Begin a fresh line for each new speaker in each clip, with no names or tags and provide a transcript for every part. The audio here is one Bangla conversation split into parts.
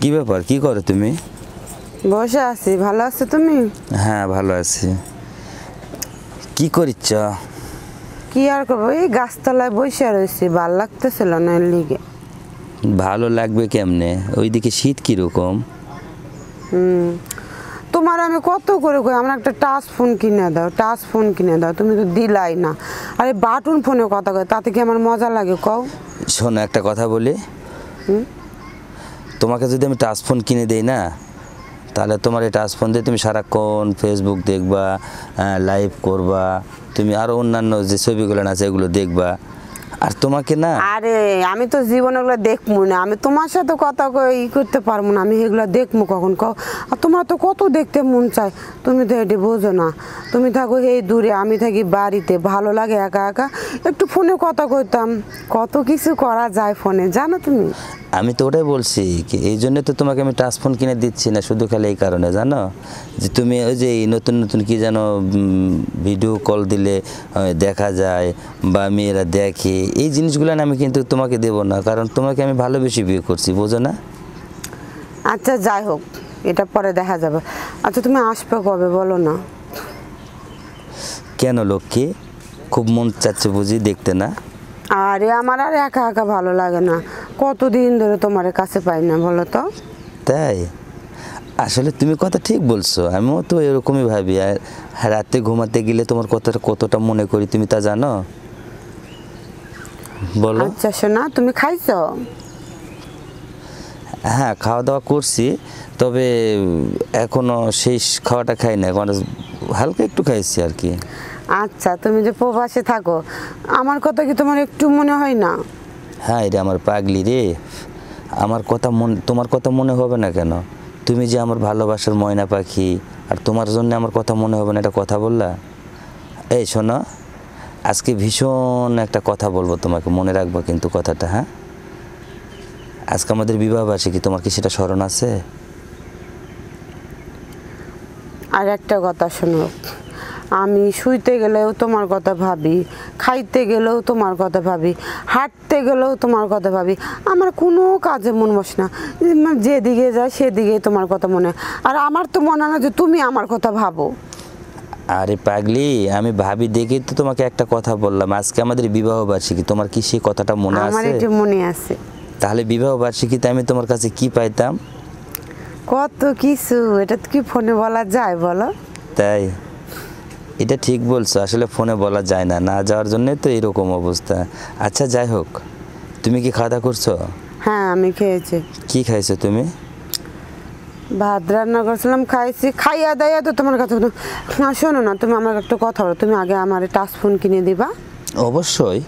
কি ব্যাপার? কি করো তুমি?
বসে আছি। ভালো আছো তুমি?
হ্যাঁ ভালো আছি। কি করিচ্ছ?
কি আর করব? এই গাছতলায় বসে রয়েছি। ভালো লাগতেছিল না লিগে।
ভালো লাগবে কেমনে? ওইদিকে শীত কীরকম?
হুম। তোমার আমি কত করে কই? আমার একটা টাচ ফোন কিনে দাও টাচ ফোন কিনে দাও। তুমি তো দিলাই না। আরে বাটন ফোনে কথা কয় তাতে কি আমার মজা লাগে কও?
শোনো একটা কথা বলি।
হুম?
তোমাকে যদি আমি টাচ ফোন কিনে দেই না, তাহলে তোমার এই টাচ ফোন দিয়ে তুমি সারাক্ষণ ফেসবুক দেখবা লাইভ করবা, তুমি আরও অন্যান্য যে ছবিগুলো আছে এগুলো দেখবা। আর তোমাকে না
আরে, আমি তো জীবনে ওগুলো দেখব না। আমি তোমার সাথে কথা ই করতে পারব না। আমি এগুলো দেখব কখন আর তোমার তো কত দেখতে মন চায়। তুমি তো এটি বোঝো না। তুমি থাকো এই দূরে, আমি থাকি বাড়িতে। ভালো লাগে একা একা। একটু ফোনে কথা করতাম কত কিছু করা যায় ফোনে, জানো তুমি?
আমি তো ওটাই বলছি কি এই জন্য তো তোমাকে আমি টাচ ফোন কিনে দিচ্ছি না শুধু খালি এই কারণে জানো? যে তুমি ওই যে নতুন নতুন কি যেন ভিডিও কল দিলে দেখা যায় বা মেয়েরা দেখে এই জিনিসগুলো না আমি কিন্তু তোমাকে দেব না কারণ তোমাকে আমি ভালোবেসে বিয়ে করছি বোঝো না?
আচ্ছা যাই হোক এটা পরে দেখা যাবে। আচ্ছা তুমি আসবে কবে বলো না।
কেন লক্ষ্মী? খুব মন চাচ্ছে বুঝি দেখতে না?
আরে আমার আর একা একা ভালো লাগে না। কতদিন ধরে তোমার কাছে পাই না বলো তো?
তাই? আসলে তুমি কথা ঠিক বলছো আমিও তো এরকমই ভাবি। আর রাতে ঘুমাতে গেলে তোমার কথাটা কতটা মনে করি তুমি তা জানো? বলো।
আচ্ছা শোনা তুমি খাইছো?
হ্যাঁ খাওয়া দাওয়া করছি তবে এখনও শেষ খাওয়াটা খাই না এখন হালকা একটু খাইছি আর কি।
আচ্ছা তুমি যে প্রবাসে থাকো আমার কথা কি তোমার একটু মনে হয় না?
হ্যাঁ রে আমার পাগলি রে। আমার কথা মন তোমার কথা মনে হবে না কেন? তুমি যে আমার ভালোবাসার ময়না পাখি, আর তোমার জন্য আমার কথা মনে হবে না, এটা কথা বললা? এই শোনো, আজকে ভীষণ একটা কথা বলব তোমাকে, মনে রাখব কিন্তু কথাটা হ্যাঁ? আজকে আমাদের বিবাহ বার্ষিকী, তোমার কি সেটা স্মরণ আছে?
আর একটা কথা শোনো আমি শুইতে গেলেও তোমার কথা ভাবি খাইতে গেলেও তোমার কথা ভাবি হাঁটতে গেলেও তোমার কথা ভাবি আমার কোনো কাজে মন বসে না। যেদিকে যায় সেদিকে তোমার কথা মনে হয়। আর আমার তো মনে হয় না যে তুমি আমার কথা ভাবো।
আরে পাগলি আমি ভাবি দেখেই তো তোমাকে একটা কথা বললাম। আজকে আমাদের বিবাহ বার্ষিকী তোমার কি সেই কথাটা মনে
আমার
আছে?
এটা মনে আছে।
তাহলে বিবাহ বার্ষিকীতে আমি তোমার কাছে কি পাইতাম?
কত কিছু এটা তো কি ফোনে বলা যায় বলো?
তাই? এটা ঠিক বলছো আসলে ফোনে বলা যায় না না যাওয়ার জন্যই তো এরকম অবস্থা। আচ্ছা যাই হোক তুমি কি খাওয়া দাওয়া করছ?
হ্যাঁ আমি খেয়েছি।
কি খাইছো তুমি?
ভাত রান্না করছিলাম খাইছি। খাইয়া দাইয়া তো তোমার কাছে শোনো না তুমি আমার একটা কথা বলো তুমি আগে আমার টাচ ফোন কিনে দিবা।
অবশ্যই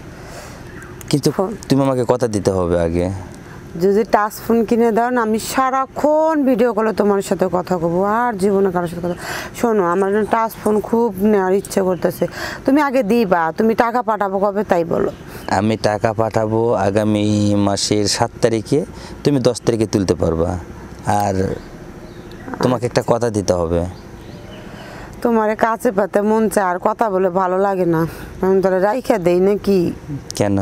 কিন্তু তুমি আমাকে কথা দিতে হবে আগে।
যদি টাচ ফোন কিনে দাও না আমি সারাক্ষণ ভিডিও কলে তোমার সাথে কথা বলব আর জীবনে কারোর সাথে কথা শোনো আমার টাচ ফোন খুব নেওয়ার ইচ্ছে করতেছে। তুমি আগে দিবা তুমি টাকা পাঠাবো কবে তাই বলো।
আমি টাকা পাঠাবো আগামী মাসের সাত তারিখে তুমি দশ তারিখে তুলতে পারবা। আর তোমাকে একটা কথা দিতে হবে।
তোমার কাছে পাতে মন চায় আর কথা বলে ভালো লাগে না। আমি তাহলে রাইখা দেই নাকি?
কেন?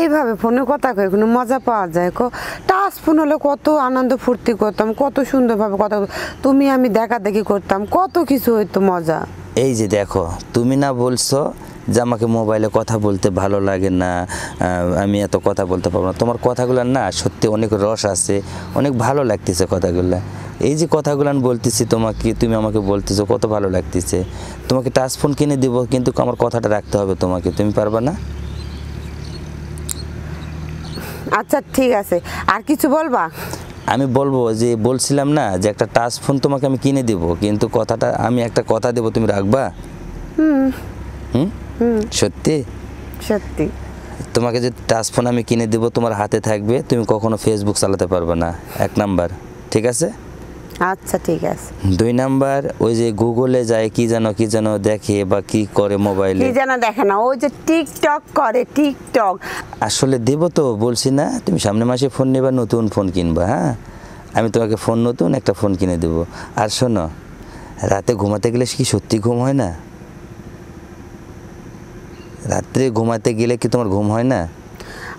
এইভাবে ফোনে কথা কয়ে, কোনো মজা পাওয়া যায়, কো টাচ ফোন হলে কত আনন্দ ফুর্তি করতাম, কত সুন্দরভাবে কথা তুমি আমি দেখা দেখি করতাম, কত কিছু হইতো মজা।
এই যে দেখো, তুমি না বলছো যে আমাকে মোবাইলে কথা বলতে ভালো লাগে না আমি এত কথা বলতে পারব না। তোমার কথাগুলো না সত্যি অনেক রস আছে, অনেক ভালো লাগতেছে কথাগুলো। এই যে কথাগুলো বলতেছি তোমাকে, তুমি আমাকে বলতেছো, কত ভালো লাগতেছে। তোমাকে টাচ ফোন কিনে দিব, কিন্তু আমার কথাটা রাখতে হবে তোমাকে, তুমি পারবা না?
আচ্ছা ঠিক আছে। আর কিছু বলবা?
আমি বলব যে বলছিলাম না যে একটা টাচ ফোন তোমাকে আমি কিনে দেব কিন্তু কথাটা আমি একটা কথা দেব তুমি রাখবা? হুম। সত্যি?
সত্যি।
তোমাকে যে টাচ ফোন আমি কিনে দেব তোমার হাতে থাকবে তুমি কখনো ফেসবুক চালাতে পারবে না। এক নাম্বার ঠিক আছে?
আচ্ছা ঠিক আছে।
দুই নাম্বার ওই যে গুগলে যায় কি যেন কি যেন দেখে বা কি করে মোবাইলে।
কি যেন দেখে না ওই যে টিকটক করে টিকটক।
আসলে দেবো তো বলছি না তুমি সামনে মাসে ফোন নেবা নতুন ফোন কিনবা হ্যাঁ? আমি তোমাকে ফোন নতুন একটা ফোন কিনে দেবো। আর শোনো রাতে ঘুমাতে গেলে কি সত্যি ঘুম হয় না? রাত্রে ঘুমাতে গেলে কি তোমার ঘুম হয় না?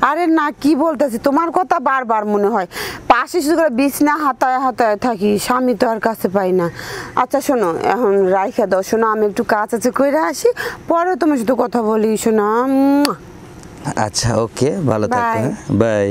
আরে না কি বলতেছি? তোমার কথা বারবার মনে হয়। পাশে শুধু করে বিছনা হাতায় হাতায় থাকি স্বামী তো আর কাছে পাই না। আচ্ছা শোনো এখন রাইখা দাও। শোনো আমি একটু কাজ আছে করে আসি পরে তোমার সাথে কথা বলি শোনো।
আচ্ছা ওকে ভালো থাকো বাই